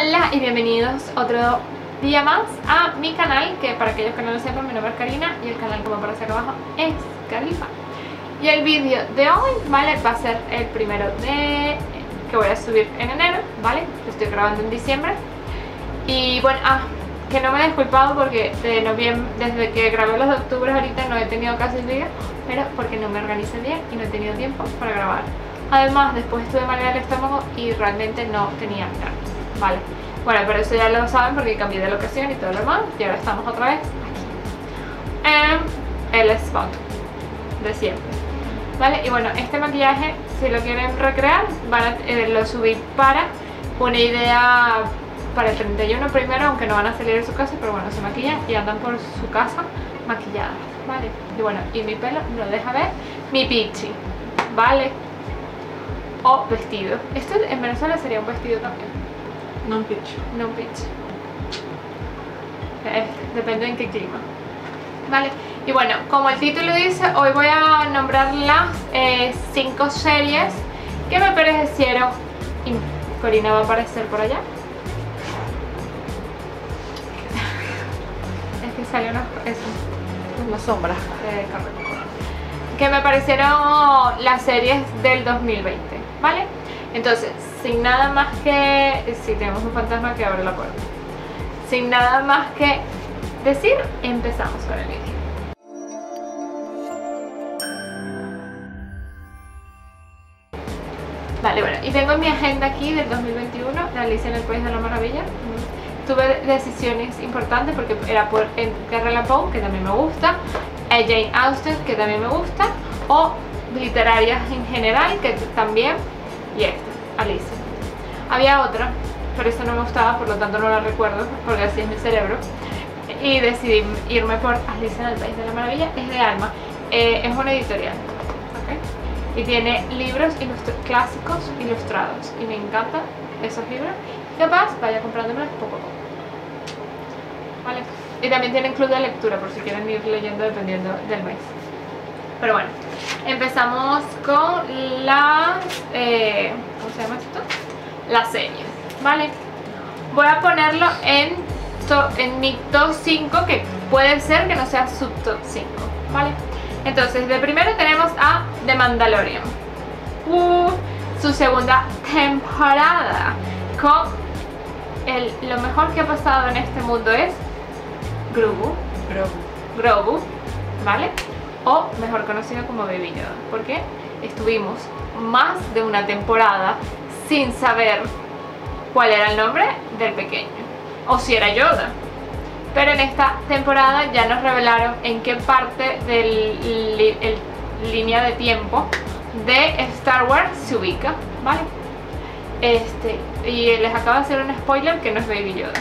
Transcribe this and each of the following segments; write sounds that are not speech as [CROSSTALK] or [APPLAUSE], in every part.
Hola y bienvenidos otro día más a mi canal que para aquellos que no lo sepan mi nombre es Karina y el canal como aparece acá abajo es Califa. Y el vídeo de hoy vale va a ser el primero de que voy a subir en enero vale lo estoy grabando en diciembre. Y bueno ah que no me he disculpado porque de noviembre, desde que grabé los de octubre ahorita no he tenido casi el día pero porque no me organicé bien y no he tenido tiempo para grabar. Además después estuve mal el estómago y realmente no tenía ganas Vale, bueno, pero eso ya lo saben porque cambié de locación y todo lo demás y ahora estamos otra vez aquí en el spot de siempre Vale, y bueno, este maquillaje, si lo quieren recrear, van eh, lo subí para una idea para el 31 primero, aunque no van a salir de su casa, pero bueno, se maquillan y andan por su casa maquilladas, ¿vale? Y bueno, y mi pelo no deja ver mi pichi, ¿vale? O vestido. Esto en Venezuela sería un vestido también. No pitch. No pitch. Eh, depende en qué clima. Vale, y bueno, como el título dice, hoy voy a nombrar las 5 eh, series que me parecieron. Y Corina va a aparecer por allá. [LAUGHS] es que salió una, eso, una sombra. que me parecieron las series del 2020, ¿vale? Entonces, sin nada más que... Si tenemos un fantasma que abre la puerta. Sin nada más que decir, empezamos con el vídeo. Vale, bueno, y tengo mi agenda aquí del 2021, de Alicia en el País de la Maravilla. Tuve decisiones importantes porque era por Edgar Allan que también me gusta, Jane Austen, que también me gusta, o literarias en general, que también, y esta, Alicia. Había otra, pero esa no me gustaba, por lo tanto no la recuerdo, porque así es mi cerebro. Y decidí irme por Alicia en el País de la Maravilla, es de Alma. Eh, es una editorial, Y tiene libros clásicos ilustrados. Y me encantan esos libros. Capaz, vaya comprándomelos poco a poco. ¿Vale? Y también tienen club de lectura, por si quieren ir leyendo dependiendo del mes. Pero bueno, empezamos con las... Eh, ¿Cómo se llama esto? la serie, ¿vale? Voy a ponerlo en, en mi top 5, que puede ser que no sea sub top 5, ¿vale? Entonces, de primero tenemos a The Mandalorian. Uh, su segunda temporada con el, lo mejor que ha pasado en este mundo es Grogu. Grogu. Grogu, ¿vale? O mejor conocido como Baby Yoda, porque estuvimos más de una temporada sin saber cuál era el nombre del pequeño o si era Yoda. Pero en esta temporada ya nos revelaron en qué parte de línea de tiempo de Star Wars se ubica, ¿vale? Este, y les acabo de hacer un spoiler que no es Baby Yoda.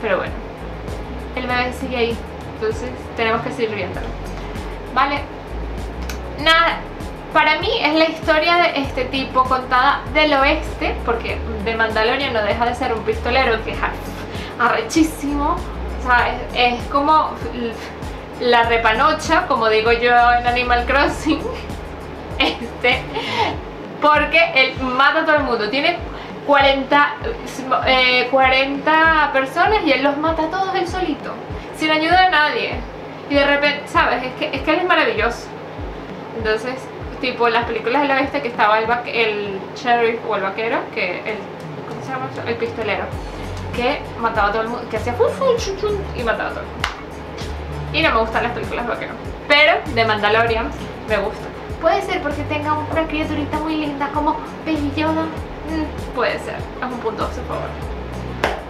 Pero bueno, el bebé sigue ahí, entonces tenemos que seguir viéndolo. ¿Vale? Nada, para mí es la historia de este tipo contada del oeste, porque de Mandalorian no deja de ser un pistolero que es arrechísimo, o sea, es, como la repanocha, como digo yo en Animal Crossing, [LAUGHS] este, porque él mata a todo el mundo, tiene 40, 40 eh, personas y él los mata a todos él solito, sin ayuda de nadie. Y de repente, ¿sabes? Es que, es que él es maravilloso. Entonces, tipo las películas de la bestia que estaba el, el sheriff o el vaquero, que el, ¿cómo se llama? El pistolero, que mataba a todo el mundo, que hacía y mataba a todo el mundo. Y no me gustan las películas de vaquero, pero de Mandalorian me gusta. Puede ser porque tenga una criaturita muy linda como Baby Yoda. Mm, puede ser, es un punto a su favor.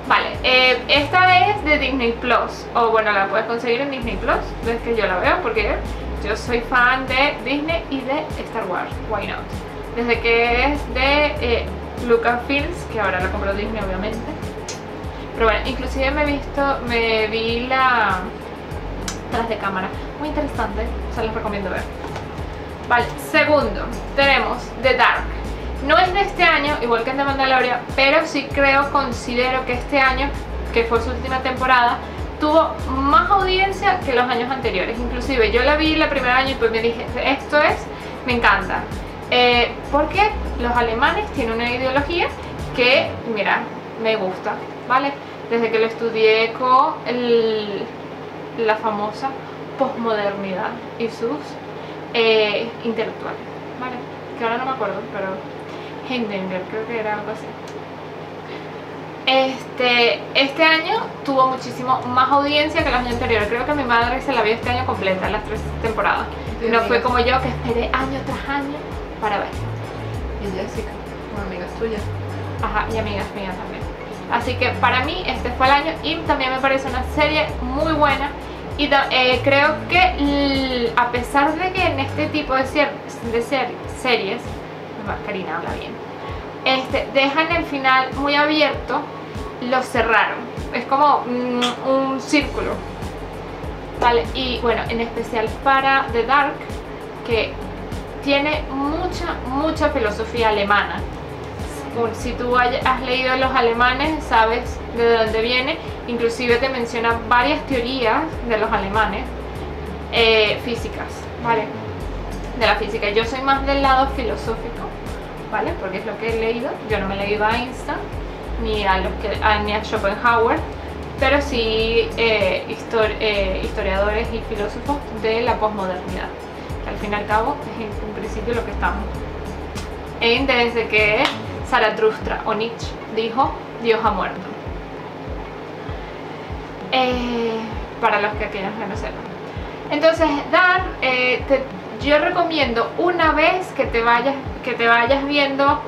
Vale, eh, esta es de Disney Plus, o bueno, la puedes conseguir en Disney Plus, ves que yo la veo porque yo soy fan de Disney y de Star Wars, why not? Desde que es de eh, Lucasfilms, que ahora la compró Disney obviamente. Pero bueno, inclusive me he visto, me vi la tras de cámara, muy interesante, se los recomiendo ver. Vale, segundo, tenemos The Dark. No es de este año, igual que en The Mandalorian, pero sí creo, considero que este año, que fue su última temporada, tuvo más audiencia que los años anteriores. Inclusive yo la vi el primer año y pues me dije, esto es, me encanta. Eh, porque los alemanes tienen una ideología que, mira, me gusta, ¿vale? Desde que lo estudié con el- la famosa posmodernidad y sus eh, intelectuales, ¿vale? Que ahora no me acuerdo, pero Heidegger creo que era algo así. Este, este año tuvo muchísimo más audiencia que el año anterior. Creo que mi madre se la vio este año completa, las tres temporadas. Sí, no fue amigas. como yo que esperé año tras año para ver. Y Jessica, una amiga tuya. Ajá, y amigas mías también. Así que para mí este fue el año y también me parece una serie muy buena. Y eh, creo que a pesar de que en este tipo de, de ser- series, Karina habla bien, este, dejan el final muy abierto, lo cerraron. Es como mm, un círculo. Y bueno, en especial para The Dark, que tiene mucha, mucha filosofía alemana. Si tú has leído los alemanes, sabes de dónde viene. Inclusive te menciona varias teorías de los alemanes eh, físicas, ¿vale? De la física. Yo soy más del lado filosófico, ¿vale? Porque es lo que he leído. Yo no me he leído a Einstein ni a, los que, a- ni a Schopenhauer, pero sí eh, eh, historiadores y filósofos de la posmodernidad. Que al fin y al cabo es en, principio lo que estamos en desde que Zaratustra o Nietzsche dijo Dios ha muerto. Eh, para los que aquellos que no sepan. Entonces, Dar, eh, te- yo recomiendo una vez que te vayas, que te vayas viendo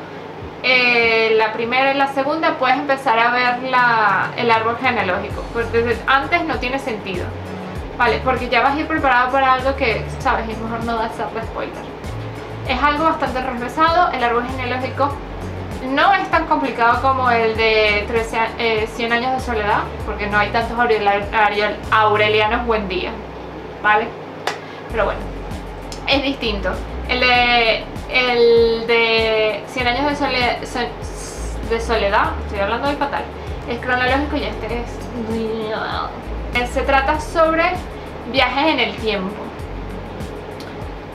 eh, la primera y la segunda, puedes empezar a ver la- el árbol genealógico. Porque antes no tiene sentido. Vale, porque ya vas a ir preparado para algo que, sabes, es mejor no hacerle spoiler. Es algo bastante regresado, el árbol genealógico no es tan complicado como el de 13 a- eh, 100 años de soledad, porque no hay tantos aurelianos buen día, ¿vale? Pero bueno, es distinto. El de, el de 100 años de soledad, de soledad, estoy hablando de fatal, es cronológico y este es... Eh, Se trata sobre viajes en el tiempo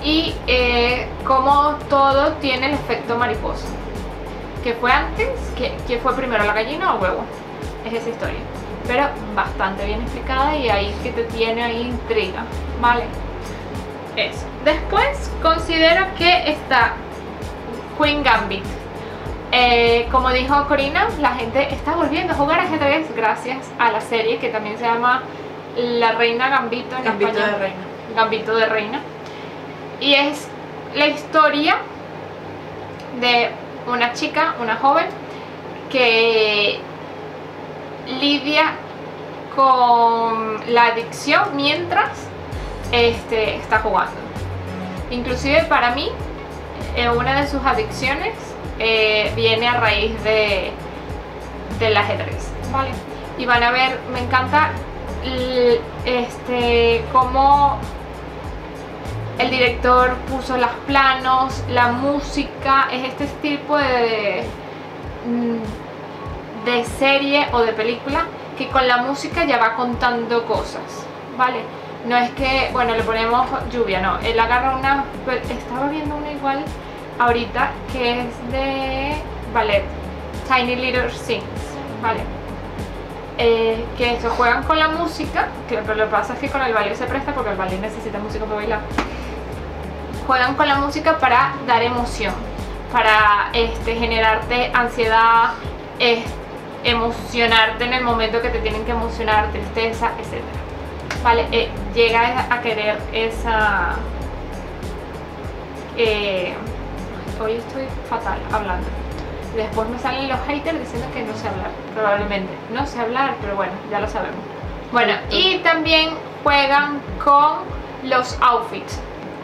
y eh, cómo todo tiene el efecto mariposa. ¿Qué fue antes? ¿Qué, fue primero, la gallina o huevo? Es esa historia. Pero bastante bien explicada y ahí que te tiene ahí intriga, ¿vale? Eso. Después considero que está Queen Gambit. Eh, como dijo Corina, la gente está volviendo a jugar ajedrez gracias a la serie que también se llama La Reina Gambito en Gambito español. de reina. Gambito de Reina. Y es la historia de una chica, una joven, que lidia con la adicción mientras este, está jugando. Inclusive para mí, eh, una de sus adicciones eh, viene a raíz de, del ajedrez, ¿vale? Y van a ver, me encanta este, cómo el director puso los planos, la música, es este tipo de, mm, de serie o de película que con la música ya va contando cosas, ¿vale? No es que, bueno, le ponemos lluvia, no, él agarra una, estaba viendo una igual ahorita que es de ballet, Tiny Little Things, ¿vale? Eh, que eso, juegan con la música, que lo, que pasa es que con el ballet se presta porque el ballet necesita música para bailar juegan con la música para dar emoción, para este, generarte ansiedad, emocionarte en el momento que te tienen que emocionar, tristeza, etc. Vale, eh, llega a querer esa... eh, hoy estoy fatal hablando. Después me salen los haters diciendo que no sé hablar, probablemente. No sé hablar, pero bueno, ya lo sabemos. Bueno, y también juegan con los outfits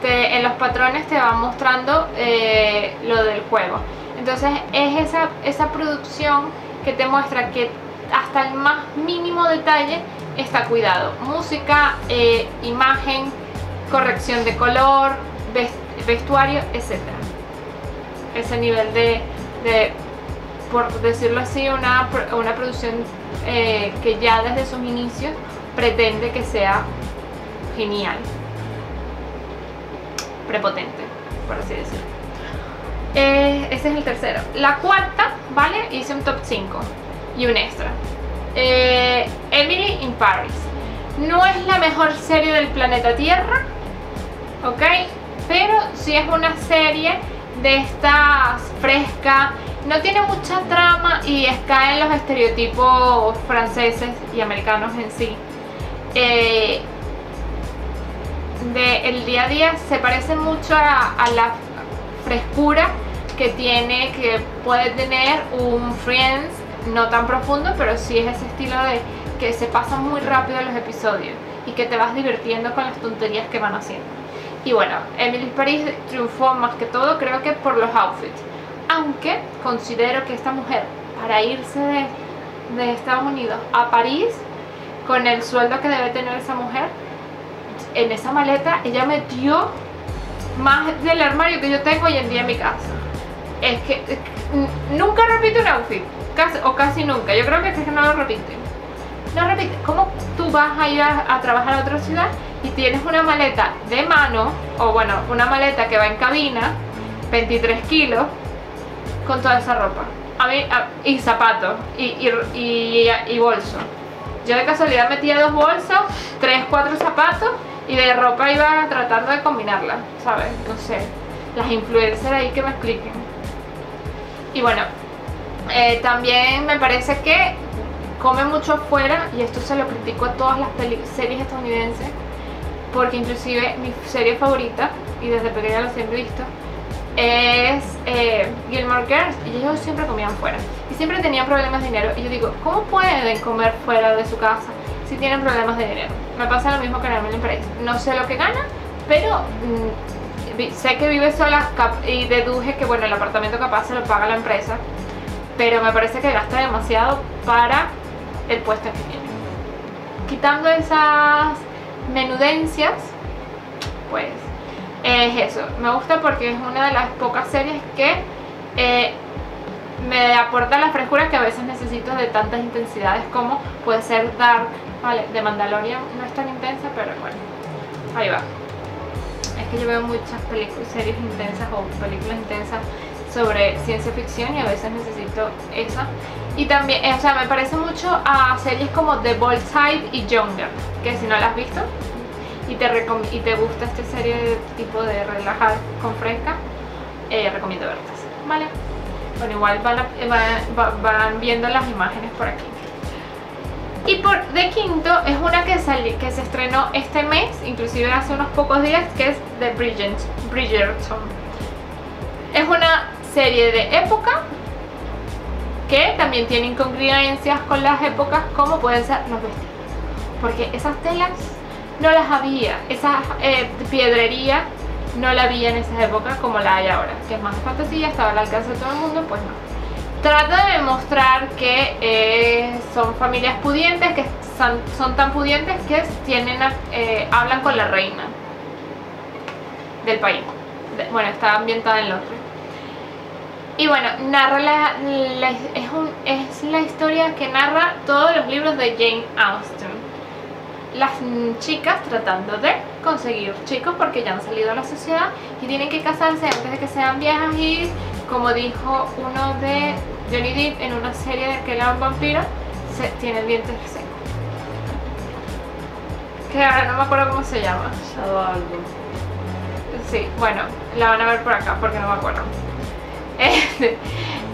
en los patrones te van mostrando eh, lo del juego. Entonces es esa, esa producción que te muestra que hasta el más mínimo detalle está cuidado. Música, eh, imagen, corrección de color, ves- vestuario, etc. Ese nivel de, de, por decirlo así, una, una producción eh, que ya desde sus inicios pretende que sea genial prepotente, por así decirlo. Eh, ese es el tercero. La cuarta, ¿vale? Hice un top 5. y un extra. Emily in Paris. No es la mejor serie del planeta Tierra, ¿ok? Pero sí es una serie de estas fresca, no tiene mucha trama y cae en los estereotipos franceses y americanos en sí. Eh, de el día a día se parece mucho a, a la frescura que tiene, que puede tener un Friends, no tan profundo, pero sí es ese estilo de que se pasan muy rápido los episodios y que te vas divirtiendo con las tonterías que van haciendo. Y bueno, Emily Paris triunfó más que todo creo que por los outfits. Aunque considero que esta mujer, para irse de, de Estados Unidos a París, con el sueldo que debe tener esa mujer, en esa maleta ella metió más del armario que yo tengo hoy en día en mi casa. Es que, nunca repite un outfit, o casi nunca. Yo creo que es que no lo repite. No repite. ¿Cómo tú vas a ir a, trabajar a otra ciudad y tienes una maleta de mano, o bueno, una maleta que va en cabina, 23 kilos, con toda esa ropa? A mí, y zapatos, y, y, y, y bolso. Yo de casualidad metía dos bolsos, tres, cuatro zapatos y de ropa iba tratando de combinarla, ¿sabes? No sé. Las influencers ahí que me expliquen. Y bueno, eh, también me parece que come mucho afuera y esto se lo critico a todas las series estadounidenses porque inclusive mi serie favorita y desde pequeña lo siempre he visto es eh, Gilmore Girls y ellos siempre comían fuera y siempre tenían problemas de dinero y yo digo, ¿cómo pueden comer fuera de su casa si tienen problemas de dinero? Me pasa lo mismo que en Emily in Paris. No sé lo que gana, pero mm, sé que vive sola y deduje que bueno, el apartamento capaz se lo paga la empresa, pero me parece que gasta demasiado para el puesto que tiene. Quitando esas menudencias, pues es eso. Me gusta porque es una de las pocas series que eh, me aporta la frescura que a veces necesito de tantas intensidades como puede ser Dark, ¿vale? De Mandalorian no es tan intensa, pero bueno, ahí va. Es que yo veo muchas películas, series intensas o películas intensas sobre ciencia ficción y a veces necesito esa. Y también, eh, o sea, me parece mucho a series como The Bold Side y Younger, que si no las has visto y te, y te gusta esta serie de tipo de relajar con fresca, eh, recomiendo verlas. ¿Vale? Bueno, igual van, a- eh, van, va- van viendo las imágenes por aquí. Y por de quinto es una que, que se estrenó este mes, inclusive hace unos pocos días, que es The Bridgerton. Es una serie de época que también tiene incongruencias con las épocas como pueden ser los vestidos. Porque esas telas no las había, esa eh, piedrería no la había en esa época como la hay ahora, que es más fantasía, estaba al alcance de todo el mundo, pues no. Trata de demostrar que eh, son familias pudientes, que son, tan pudientes que tienen, eh, hablan con la reina del país. Bueno, está ambientada en Londres. Y bueno, narra la, la- es, un- es la historia que narra todos los libros de Jane Austen. Las chicas tratando de conseguir chicos porque ya han salido a la sociedad y tienen que casarse antes de que sean viejas y como dijo uno de Johnny Depp en una serie de que era un vampiro, se, tiene el diente seco. Que ahora no me acuerdo cómo se llama. Shadow algo. Sí, bueno, la van a ver por acá porque no me acuerdo. Este,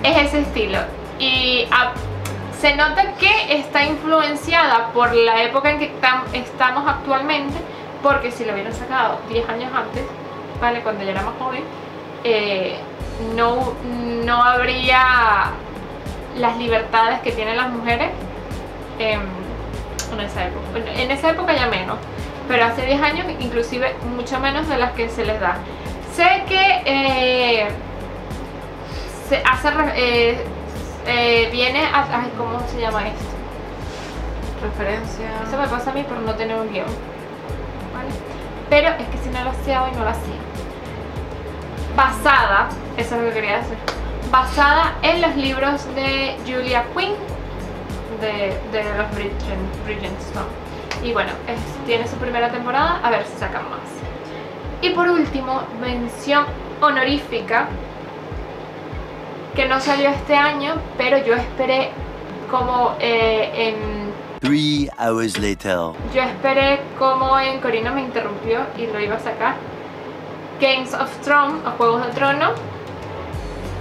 es ese estilo. Y ah, se nota que está influenciada por la época en que tam- estamos actualmente, porque si lo hubieran sacado 10 años antes, ¿vale? Cuando yo era más joven, eh, no, no habría las libertades que tienen las mujeres em, en esa época. En esa época ya menos, pero hace 10 años inclusive mucho menos de las que se les da. Sé que eh, se hace, eh, eh, viene a, ay, ¿cómo se llama esto? Referencia. Eso me pasa a mí por no tener un guion. ¿vale? Pero es que si no lo hacía hoy, no lo hacía. Basada, eso es lo que quería decir. Basada en los libros de Julia Quinn de, de los Bridgen- Bridgerton. Y bueno, es- tiene su primera temporada, a ver si sacan más. Y por último, mención honorífica que no salió este año, pero yo esperé como eh, en Three hours later. yo esperé como en Corina me interrumpió y lo iba a sacar. Games of Thrones o Juegos de Trono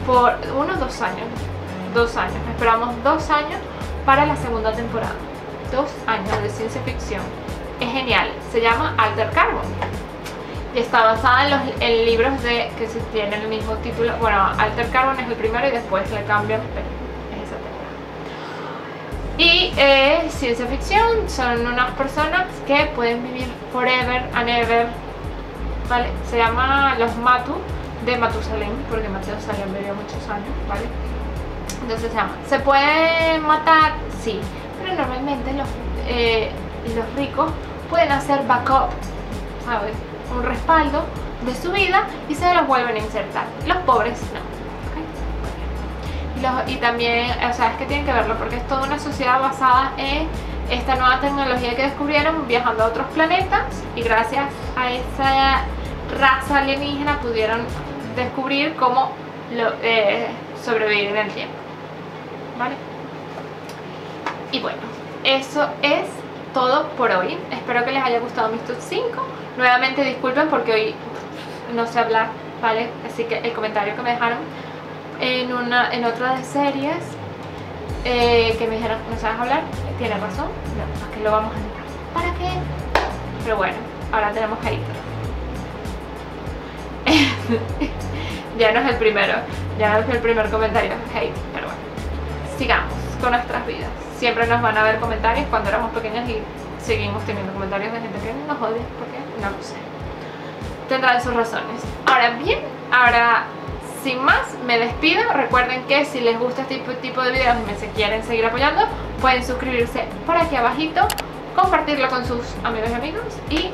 por unos dos años. Dos años. Esperamos dos años para la segunda temporada. Dos años de ciencia ficción. Es genial. Se llama Alter Carbon. Y está basada en los en libros de que tienen el mismo título. Bueno, Alter Carbon es el primero y después le cambian. pero es esa temporada. Y eh, ciencia ficción son unas personas que pueden vivir forever and ever. ¿Vale? Se llama los Matu de Matusalén, porque Matusalén vivió muchos años, ¿vale? Entonces se llama. ¿Se puede matar? Sí. Pero normalmente los, eh, los ricos pueden hacer backup, ¿sabes? Un respaldo de su vida y se los vuelven a insertar. Los pobres no. y también, o sea, es que tienen que verlo porque es toda una sociedad basada en esta nueva tecnología que descubrieron viajando a otros planetas y gracias a esa raza alienígena pudieron descubrir cómo lo- eh, sobrevivir en el tiempo. ¿Vale? Y bueno, eso es todo por hoy. Espero que les haya gustado mis top 5. Nuevamente disculpen porque hoy no sé hablar, ¿vale? Así que el comentario que me dejaron en, una, en otra de series eh, que me dijeron no sabes hablar, tiene razón. No, ¿para qué lo vamos a negar? ¿Para qué? Pero bueno, ahora tenemos hater. [LAUGHS] ya no es el primero, ya no es el primer comentario, hate, pero bueno. Sigamos con nuestras vidas. Siempre nos van a ver comentarios cuando éramos pequeños y seguimos teniendo comentarios de gente que nos odia, porque no lo sé. Tendrán sus razones. Ahora bien, ahora sin más, me despido. Recuerden que si les gusta este tipo, de videos y me se quieren seguir apoyando, pueden suscribirse por aquí abajito, compartirlo con sus amigos y amigos y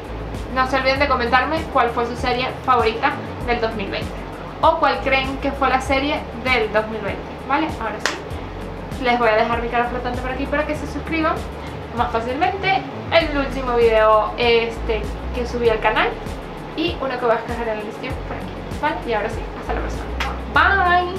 no se olviden de comentarme cuál fue su serie favorita del 2020 o cuál creen que fue la serie del 2020, ¿vale? Ahora sí, les voy a dejar mi cara flotante por aquí para que se suscriban más fácilmente. El último video este que subí al canal y uno que voy a dejar en la descripción por aquí, ¿vale? Y ahora sí, hasta la próxima. Bye!